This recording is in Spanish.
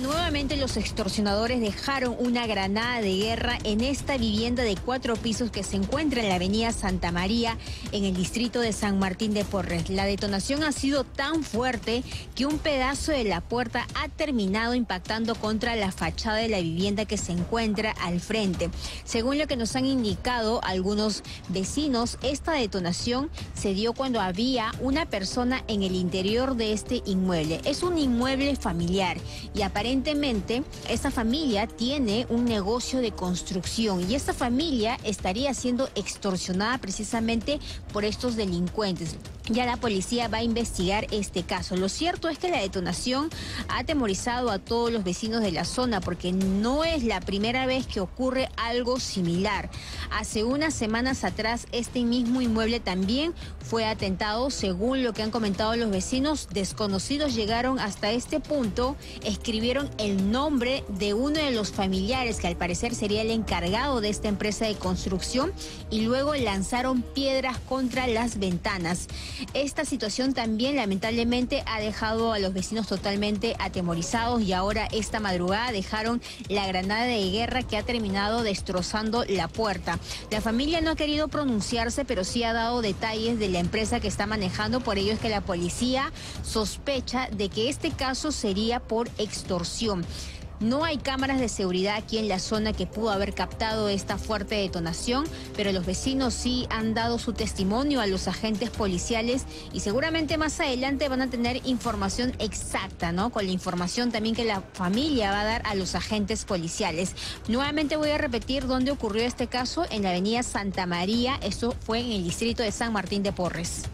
Nuevamente los extorsionadores dejaron una granada de guerra en esta vivienda de cuatro pisos que se encuentra en la avenida Santa María, en el distrito de San Martín de Porres. La detonación ha sido tan fuerte que un pedazo de la puerta ha terminado impactando contra la fachada de la vivienda que se encuentra al frente. Según lo que nos han indicado algunos vecinos, esta detonación se dio cuando había una persona en el interior de este inmueble. Es un inmueble familiar y aparentemente aparentemente esta familia tiene un negocio de construcción y esta familia estaría siendo extorsionada precisamente por estos delincuentes. Ya la policía va a investigar este caso. Lo cierto es que la detonación ha atemorizado a todos los vecinos de la zona porque no es la primera vez que ocurre algo similar. Hace unas semanas atrás este mismo inmueble también fue atentado. Según lo que han comentado los vecinos, desconocidos llegaron hasta este punto, escribieron el nombre de uno de los familiares que al parecer sería el encargado de esta empresa de construcción y luego lanzaron piedras contra las ventanas. Esta situación también lamentablemente ha dejado a los vecinos totalmente atemorizados y ahora esta madrugada dejaron la granada de guerra que ha terminado destrozando la puerta. La familia no ha querido pronunciarse, pero sí ha dado detalles de la empresa que está manejando, por ello es que la policía sospecha de que este caso sería por extorsión. No hay cámaras de seguridad aquí en la zona que pudo haber captado esta fuerte detonación, pero los vecinos sí han dado su testimonio a los agentes policiales y seguramente más adelante van a tener información exacta, ¿no? Con la información también que la familia va a dar a los agentes policiales. Nuevamente voy a repetir dónde ocurrió este caso, en la avenida Santa María, eso fue en el distrito de San Martín de Porres.